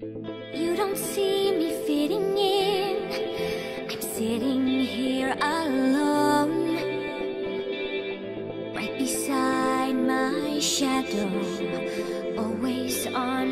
You don't see me fitting in. I'm sitting here alone, right beside my shadow, always on